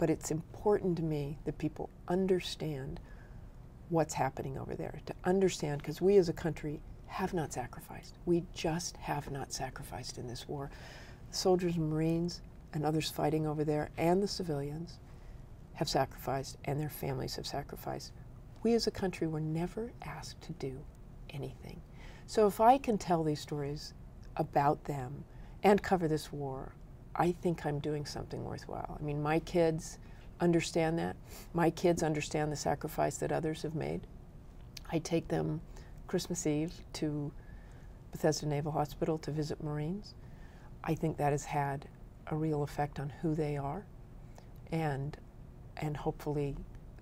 but it's important to me that people understand what's happening over there, to understand, because we as a country have not sacrificed. We just have not sacrificed in this war. Soldiers and Marines and others fighting over there and the civilians have sacrificed and their families have sacrificed. We as a country were never asked to do anything. So if I can tell these stories about them and cover this war, I think I'm doing something worthwhile. I mean, my kids understand that. My kids understand the sacrifice that others have made. I take them Christmas Eve to Bethesda Naval Hospital to visit Marines. I think that has had a real effect on who they are and and hopefully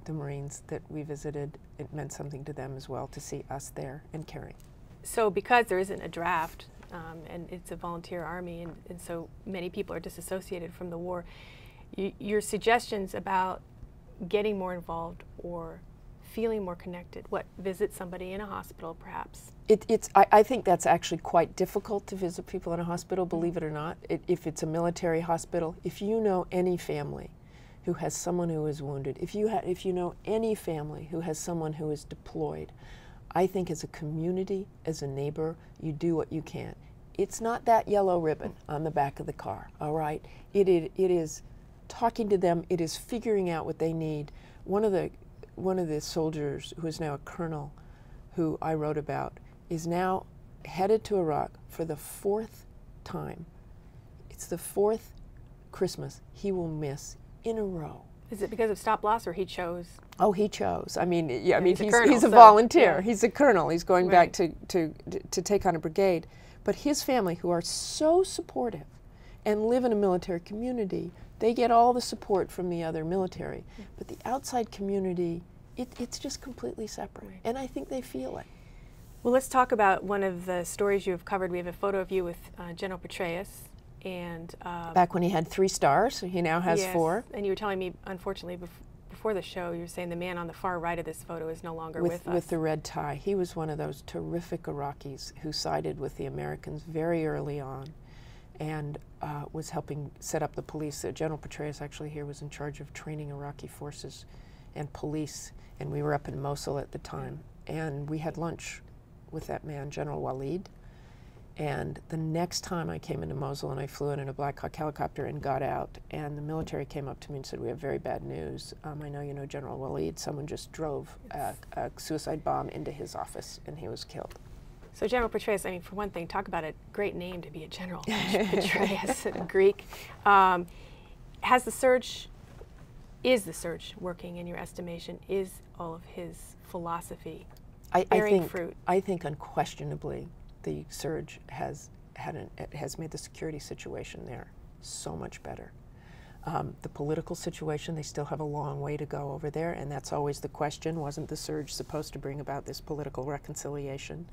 the Marines that we visited, it meant something to them as well to see us there and caring. So because there isn't a draft um, and it's a volunteer army and, and, so many people are disassociated from the war, your suggestions about getting more involved or feeling more connected? What, visit somebody in a hospital perhaps? It, it's, I, I, think that's actually quite difficult to visit people in a hospital, believe it or not. It, if it's a military hospital, if you know any family who has someone who is wounded, if you, ha- if you know any family who has someone who is deployed, I think as a community, as a neighbor, you do what you can. It's not that yellow ribbon on the back of the car, all right? It, it, it is talking to them, it is figuring out what they need. One of the one of the soldiers who is now a colonel who I wrote about is now headed to Iraq for the fourth time. It's the fourth Christmas he will miss in a row. Is it because of stop loss or he chose? Oh, he chose. I mean, yeah, I mean, he's, he's, a, colonel, he's a so, volunteer. Yeah. He's a colonel. He's going right. back to, to, to take on a brigade. But his family, who are so supportive and live in a military community, they get all the support from the other military. Yeah. But the outside community it, it's just completely separate. Right. And I think they feel it. Well, let's talk about one of the stories you have covered. We have a photo of you with uh, General Petraeus. And uh, back when he had three stars, he now has yes, four. And you were telling me, unfortunately, bef before the show, you were saying the man on the far right of this photo is no longer with, with us. With the red tie. He was one of those terrific Iraqis who sided with the Americans very early on and uh, was helping set up the police. Uh, General Petraeus actually here was in charge of training Iraqi forces and police and we were up in Mosul at the time, and we had lunch with that man, General Walid. And the next time I came into Mosul and I flew in in a Black Hawk helicopter and got out, and the military came up to me and said, "We have very bad news. Um, I know you know General Walid. Someone just drove a, a, suicide bomb into his office, and he was killed." So General Petraeus, I mean, for one thing, talk about a great name to be a general, Petraeus, Greek. Um, has the surge is the search working in your estimation? Is all of his philosophy I, bearing I think, fruit? I think unquestionably the surge has had an, has made the security situation there so much better. Um, the political situation, they still have a long way to go over there, and that's always the question. Wasn't the surge supposed to bring about this political reconciliation?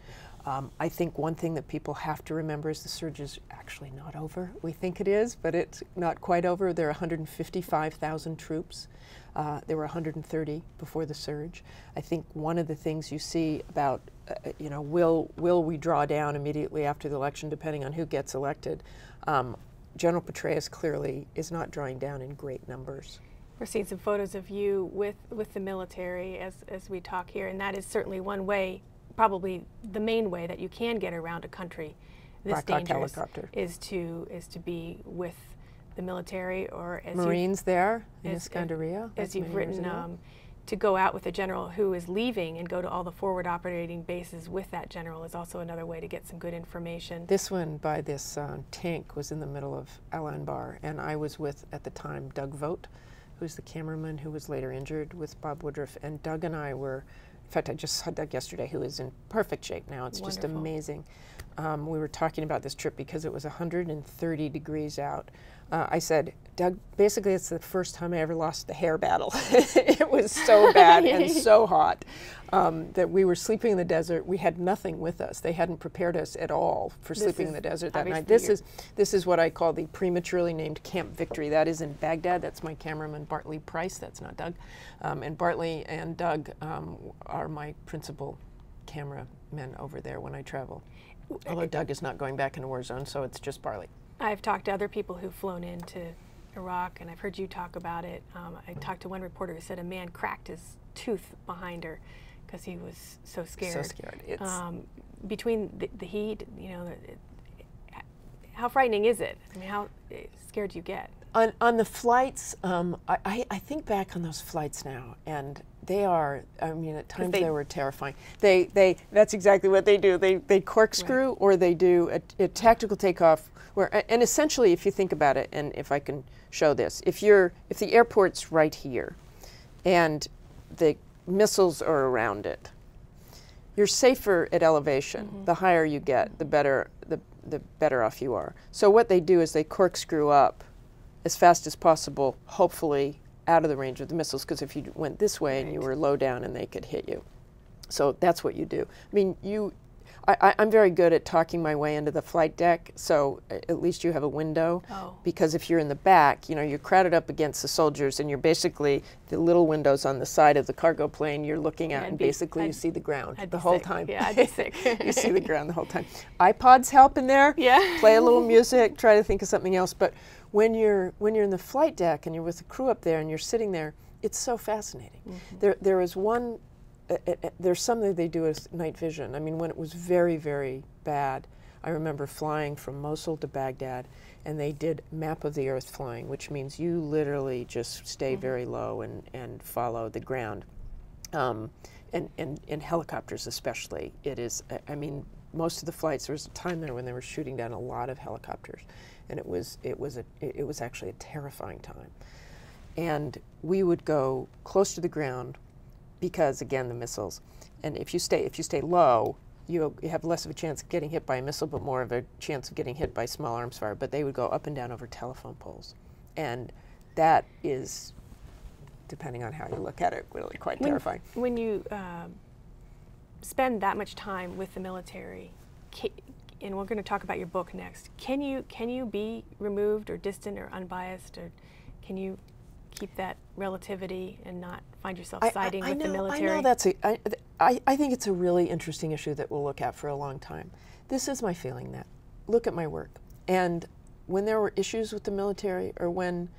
Um, I think one thing that people have to remember is the surge is actually not over. We think it is, but it's not quite over. There are 155,000 troops. Uh, there were 130 before the surge. I think one of the things you see about, uh, you know, will will we draw down immediately after the election, depending on who gets elected? Um, General Petraeus clearly is not drawing down in great numbers. We're seeing some photos of you with, with the military as, as we talk here, and that is certainly one way, probably the main way that you can get around a country this Black dangerous helicopter. is to is to be with the military or as Marines there in as, Iskandariyah. As you've written, um, to go out with a general who is leaving and go to all the forward operating bases with that general is also another way to get some good information. This one by this uh, tank was in the middle of Al Anbar, and I was with, at the time, Doug Vogt, who's the cameraman who was later injured with Bob Woodruff, and Doug and I were, in fact, I just saw Doug yesterday, who is in perfect shape now. It's Wonderful. just amazing. Um, we were talking about this trip because it was 130 degrees out uh, I said, Doug, basically it's the first time I ever lost the hair battle. it was so bad and so hot um, that we were sleeping in the desert. We had nothing with us. They hadn't prepared us at all for this sleeping in the desert that night. This is this is what I call the prematurely named Camp Victory. That is in Baghdad. That's my cameraman Bartley Price. That's not Doug. Um, and Bartley and Doug um, are my principal cameramen over there when I travel. Although Doug is not going back in a war zone, so it's just Bartley. I've talked to other people who've flown into Iraq, and I've heard you talk about it. Um, I talked to one reporter who said a man cracked his tooth behind her because he was so scared. So scared. It's um, between the, the, heat, you know, it, how frightening is it? I mean, how eh, scared do you get? On, on the flights, um, I, I think back on those flights now, and they are. I mean, at times they, they, were terrifying. They they that's exactly what they do. They they corkscrew right. or they do a, a, tactical takeoff. Where and essentially, if you think about it, and if I can show this, if you're if the airport's right here, and the missiles are around it, you're safer at elevation. Mm-hmm. The higher you get, the better the the better off you are. So what they do is they corkscrew up as fast as possible, hopefully out of the range of the missiles, because if you went this way right. and you were low down and they could hit you. So that's what you do. I mean, you I, am very good at talking my way into the flight deck, so at least you have a window. Oh. Because if you're in the back, you know, you're crowded up against the soldiers, and you're basically the little windows on the side of the cargo plane you're looking at, and be, basically I'd, you see the ground I'd the whole sick. time. Yeah, I'd be sick. you see the ground the whole time. iPods help in there. Yeah. Play a little music. Try to think of something else. But when you're when you're in the flight deck and you're with the crew up there and you're sitting there, it's so fascinating. Mm-hmm. There there is one uh, uh, uh, there's something they do as night vision. I mean, when it was very, very bad, I remember flying from Mosul to Baghdad, and they did nap of the earth flying, which means you literally just stay mm-hmm. very low and, and follow the ground. Um, and, and, and helicopters especially, it is, I mean, most of the flights, there was a time there when they were shooting down a lot of helicopters, and it was, it was, a, it was actually a terrifying time. And we would go close to the ground because again the missiles. And if you stay if you stay low, you, you have less of a chance of getting hit by a missile, but more of a chance of getting hit by small arms fire. But they would go up and down over telephone poles, and that is, depending on how you look at it, really quite when, terrifying. When you uh, spend that much time with the military, and we're going to talk about your book next. Can you can you be removed or distant or unbiased, or can you keep that relativity and not find yourself siding I, I, with know, the military? I know that's a, I, I, I think it's a really interesting issue that we'll look at for a long time. This is my feeling that look at my work. And when there were issues with the military or when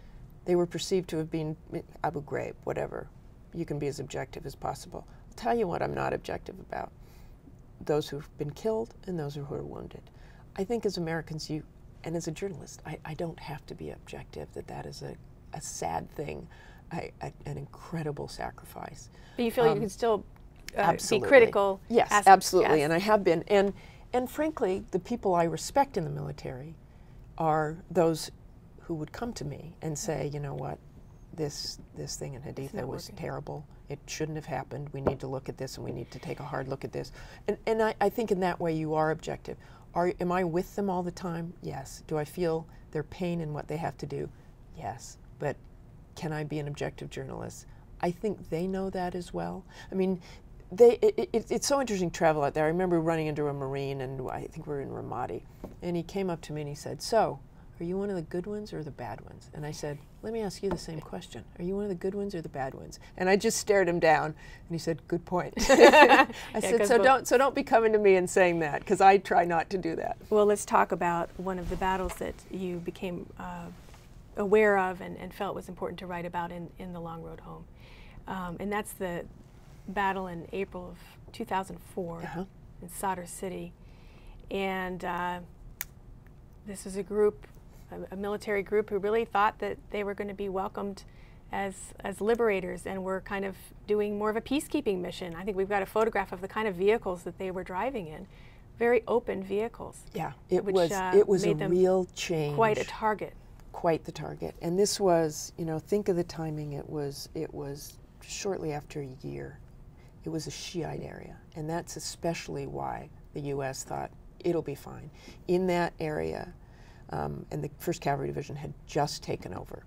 they were perceived to have been eh, Abu Ghraib, whatever, you can be as objective as possible. I'll tell you what I'm not objective about those who've been killed and those who are wounded. I think as Americans, you, and as a journalist, I, I don't have to be objective that that is a a sad thing, a, a, an incredible sacrifice. But you feel um, you can still uh, be critical. Yes, absolutely, yes. and I have been. And and frankly, the people I respect in the military are those who would come to me and say, you know what, this this thing in Haditha was working. terrible. It shouldn't have happened. We need to look at this, and we need to take a hard look at this. And and I, I think in that way you are objective. Are am I with them all the time? Yes. Do I feel their pain and what they have to do? Yes but can I be an objective journalist? I think they know that as well. I mean, they it, it, it's so interesting travel out there. I remember running into a Marine, and I think we were in Ramadi, and he came up to me and he said, "So, are you one of the good ones or the bad ones?" And I said, "Let me ask you the same question. Are you one of the good ones or the bad ones?" And I just stared him down, and he said, "Good point." I yeah, said, "So don't so don't be coming to me and saying that, because I try not to do that." Well, let's talk about one of the battles that you became. Uh, aware of and, and, felt was important to write about in, in The Long Road Home. Um, and that's the battle in April of 2004 uh-huh. in Sadr City. And uh, this was a group, a, a, military group, who really thought that they were going to be welcomed as, as liberators and were kind of doing more of a peacekeeping mission. I think we've got a photograph of the kind of vehicles that they were driving in. Very open vehicles. Yeah, it which, was uh, it was a real change. Quite a target quite the target. And this was, you know, think of the timing. It was it was shortly after a year. It was a Shiite area, and that's especially why the U.S. thought it'll be fine. In that area, um, and the First Cavalry Division had just taken over.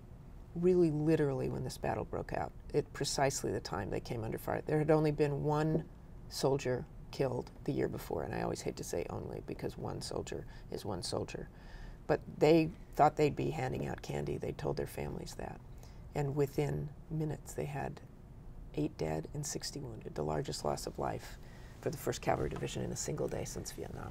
Really, literally, when this battle broke out, at precisely the time they came under fire. There had only been one soldier killed the year before, and I always hate to say only because one soldier is one soldier. But they thought they'd be handing out candy. They told their families that. And within minutes, they had eight dead and 60 wounded, the largest loss of life for the 1st Cavalry Division in a single day since Vietnam.